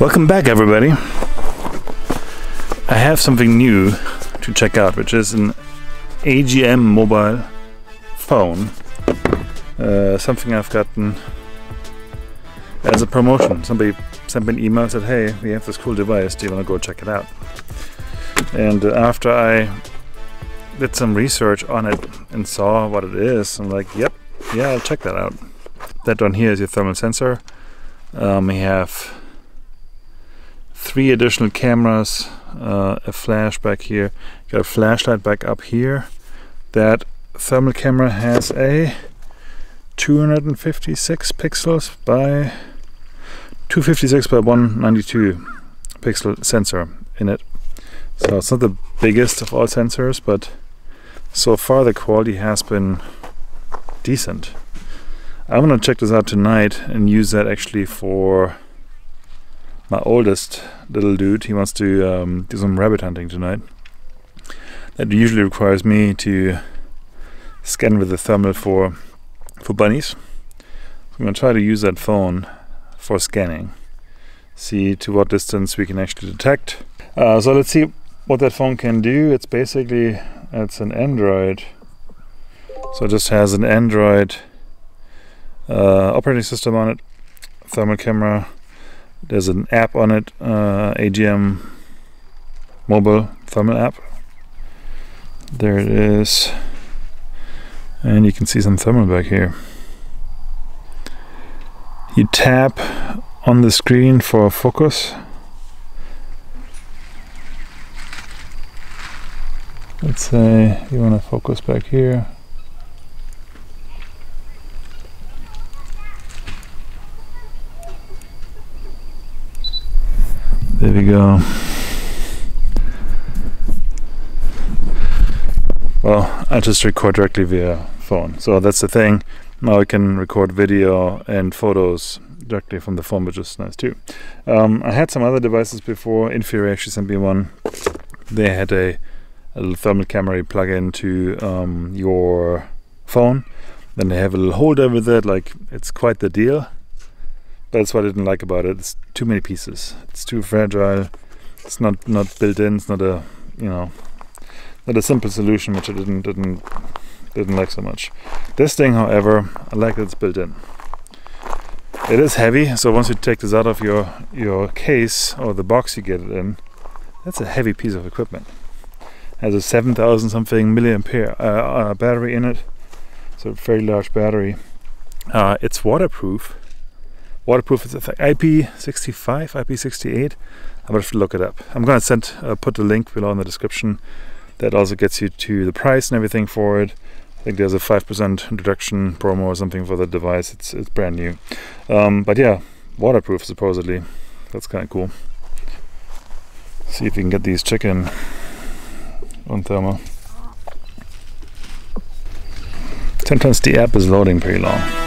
Welcome back, everybody. I have something new to check out, which is an AGM mobile phone. Uh, something I've gotten as a promotion. Somebody sent me an email and said, "Hey, we have this cool device. Do you want to go check it out?" And uh, after I did some research on it and saw what it is, I'm like, "Yep, yeah, I'll check that out." That one here is your thermal sensor. Um, we have three additional cameras, uh, a flash back here, got a flashlight back up here. That thermal camera has a 256 pixels by 256 by 192 pixel sensor in it. So it's not the biggest of all sensors, but so far the quality has been decent. I'm gonna check this out tonight and use that actually for my oldest little dude. He wants to um, do some rabbit hunting tonight. That usually requires me to scan with the thermal for for bunnies. So I'm gonna try to use that phone for scanning. See to what distance we can actually detect. Uh, so let's see what that phone can do. It's basically it's an Android. So it just has an Android uh, operating system on it, thermal camera, there's an app on it, uh, AGM mobile thermal app. There it is. And you can see some thermal back here. You tap on the screen for focus. Let's say you want to focus back here. We go. Well, I just record directly via phone. So that's the thing. Now I can record video and photos directly from the phone, which is nice too. Um, I had some other devices before. InfiRay actually sent me one. They had a, a little thermal camera you plug into um, your phone. Then they have a little holder with it. Like it's quite the deal. That's what I didn't like about it. It's too many pieces. It's too fragile. It's not not built in. It's not a you know not a simple solution, which I didn't didn't didn't like so much. This thing, however, I like that it's built in. It is heavy, so once you take this out of your your case or the box you get it in, that's a heavy piece of equipment. It has a 7,000 something milliampere uh, uh, battery in it, so a very large battery. Uh, it's waterproof waterproof is IP65, IP68. I will have to look it up. I'm gonna send uh, put the link below in the description. That also gets you to the price and everything for it. I think there's a five percent introduction promo or something for the device. It's it's brand new, um, but yeah, waterproof supposedly. That's kind of cool. See if we can get these chicken on thermal. Sometimes the app is loading pretty long.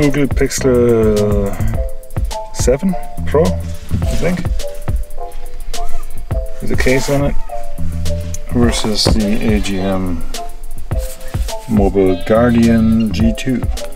Google Pixel uh, 7 Pro, I think, with a case on it, versus the AGM Mobile Guardian G2.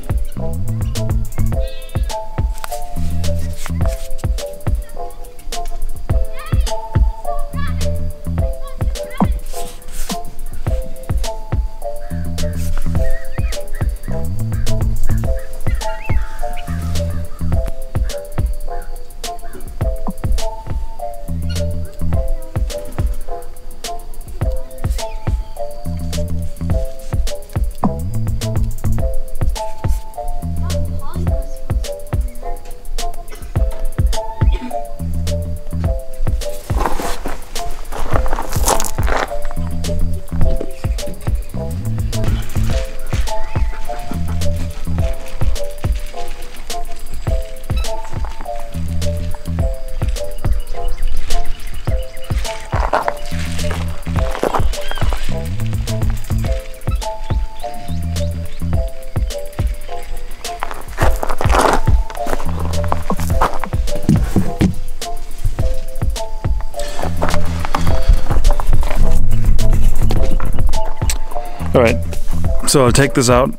So I'll take this out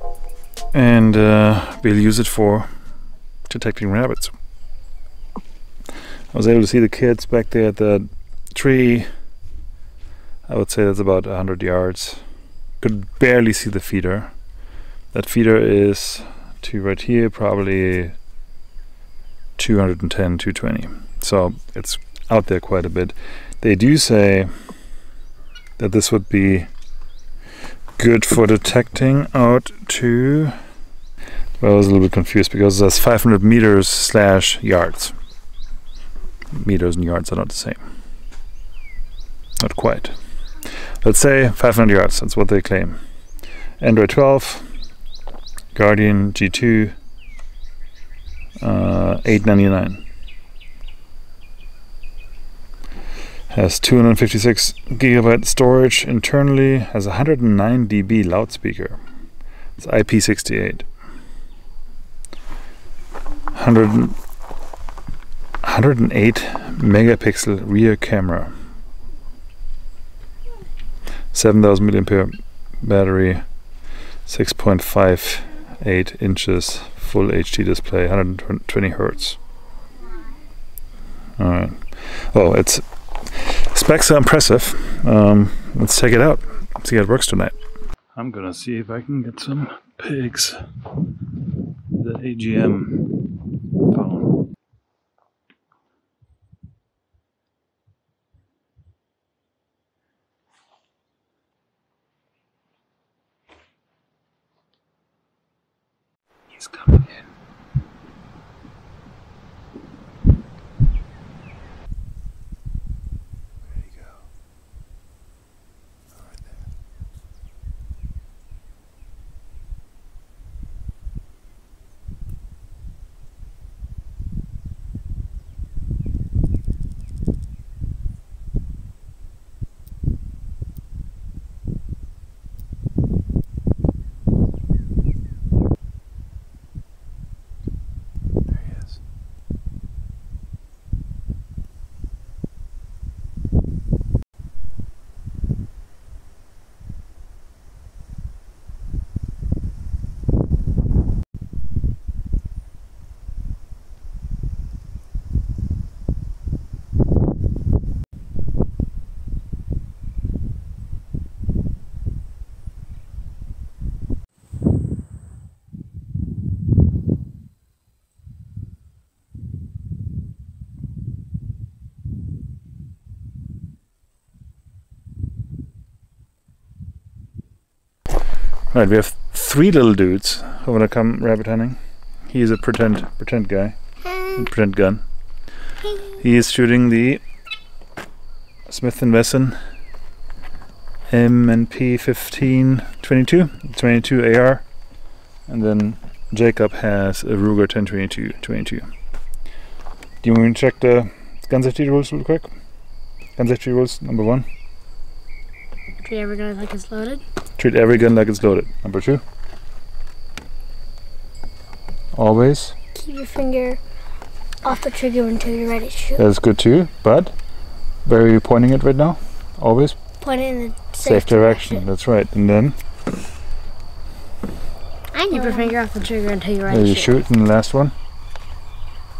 and uh, we'll use it for detecting rabbits. I was able to see the kids back there at the tree. I would say that's about 100 yards. Could barely see the feeder. That feeder is to right here, probably 210, 220. So it's out there quite a bit. They do say that this would be good for detecting out to well I was a little bit confused because that's 500 meters slash yards. Meters and yards are not the same. Not quite. Let's say 500 yards that's what they claim. Android 12 Guardian G2 uh, 899 has 256 gigabyte storage internally, has 109 dB loudspeaker. It's IP68. 100, 108 megapixel rear camera. 7000 milliampere battery. 6.58 inches full HD display, 120 hertz. Alright. Oh, it's Specs are impressive. Um, let's check it out. See how it works tonight. I'm gonna see if I can get some pigs. The AGM phone. He's coming in. Right, we have three little dudes who want to come rabbit hunting. He's a pretend pretend guy, pretend gun. He is shooting the Smith & Wesson M&P 1522, 22 AR, and then Jacob has a Ruger 1022 22. Do you want to check the gun safety rules real quick? Gun safety rules number one. Treat every gun like it's loaded. Treat every gun like it's loaded. Number two. Always. Keep your finger off the trigger until you're ready to shoot. That's good too. But where are you pointing it right now? Always Point it in the safe, direction. That's right. And then I Keep your finger off the trigger until you're ready there to you shoot. shoot. And the last one.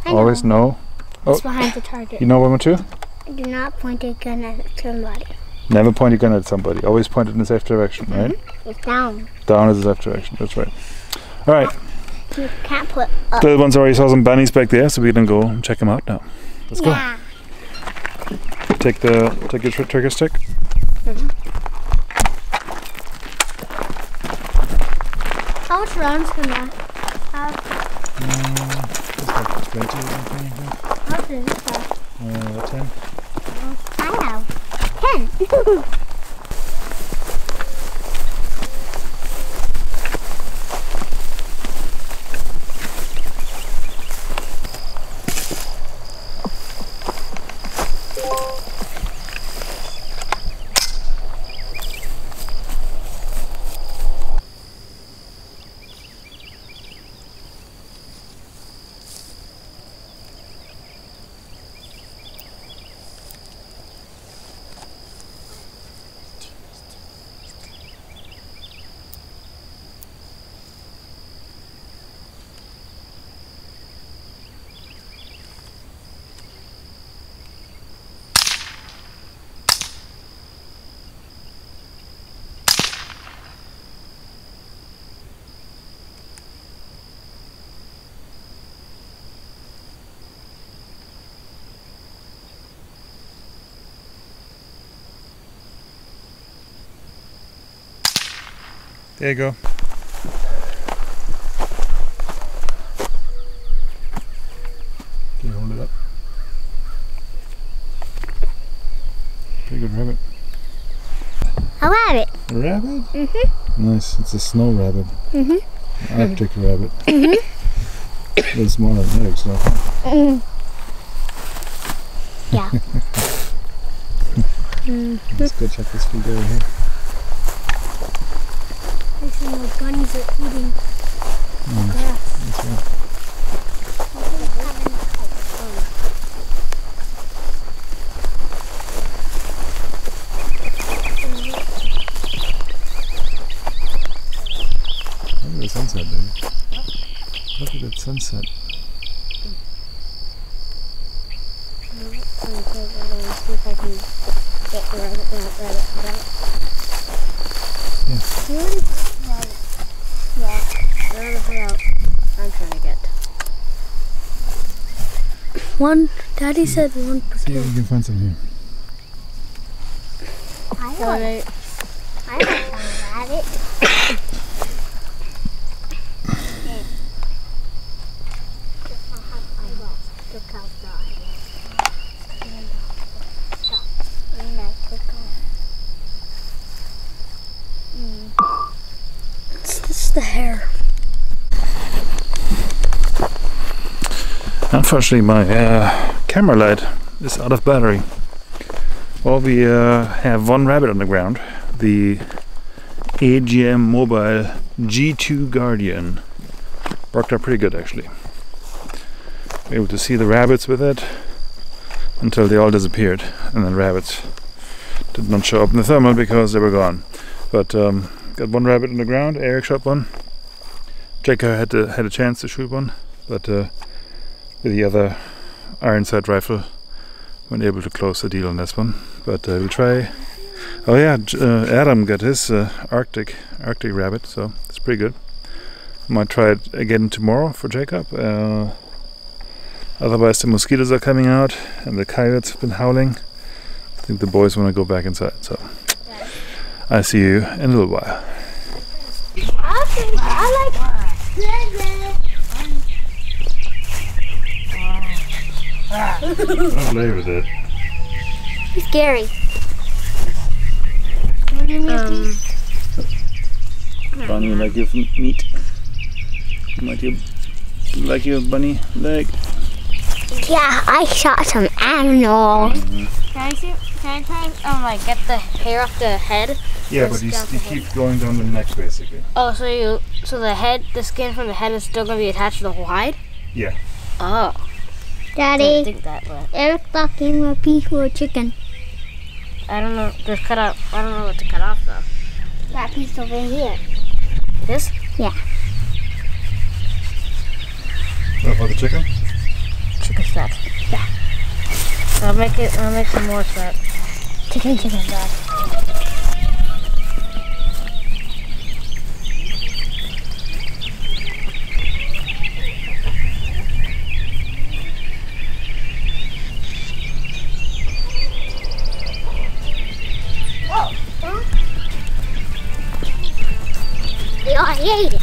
I know. Always no. It's Oh. behind the target. You know one or two? Do not point a gun at somebody. Never point your gun at somebody. Always point it in the safe direction, right? Mm-hmm. It's down. Down is the safe direction. That's right. All right. You can't put up. The ones already saw some bunnies back there, so we can go and check them out now. Let's go. Take the take your tr- trigger stick. Mm-hmm. How much rounds can that have? Mm, it's like 20 or something. How much is? Uh, 10. Ten. There you go. Can you hold it up? Pretty good rabbit. A rabbit. A rabbit? Mhm. Nice. It's a snow rabbit. Mhm. Arctic rabbit. A little smaller than Eric's, though. Mm. Yeah. mm. Let's go check this feed over here. I see the bunnies are eating Mm, grass. that's right. Look at the sunset, baby. Look at that sunset. see if I can get the rabbit, rabbit, rabbit, rabbit. Yeah. You already got the rabbit. Yeah. Rabbit fell out. I'm trying to get. One. Daddy said one per See if we can find some here. I don't. I don't find rabbit. It's just the hair. Unfortunately, my uh, camera light is out of battery. Well, we uh, have one rabbit on the ground. The AGM Mobile G2 Guardian. Worked out pretty good, actually. Able to see the rabbits with it until they all disappeared, and then rabbits did not show up in the thermal because they were gone. But um, got one rabbit on the ground. Eric shot one. Jacob had to, had a chance to shoot one, but uh, with the other iron sight rifle weren't able to close the deal on this one. But uh, we'll try. Oh yeah uh, Adam got his uh, Arctic Arctic rabbit so it's pretty good. Might try it again tomorrow for Jacob. Uh, otherwise the mosquitoes are coming out and the coyotes have been howling. I think the boys want to go back inside so I see you in a little while I think I like. Don't play with it Scary. Um, Bunny like your meat like your like your bunny leg yeah, I shot some animal. Can I see? Can I try and um like get the hair off the head? Yeah, but you, down you keep going down the neck basically. Oh, so you so the head, the skin from the head is still gonna be attached to the whole hide? Yeah. Oh, didn't Daddy, think that, but Eric talking a piece for a chicken. I don't know. Just cut out. I don't know what to cut off though. That piece over here. This? Yeah. Oh, for the chicken? Chicken snack. Yeah. I'll make it. I'll make some more snack. Chicken, chicken, dad. It.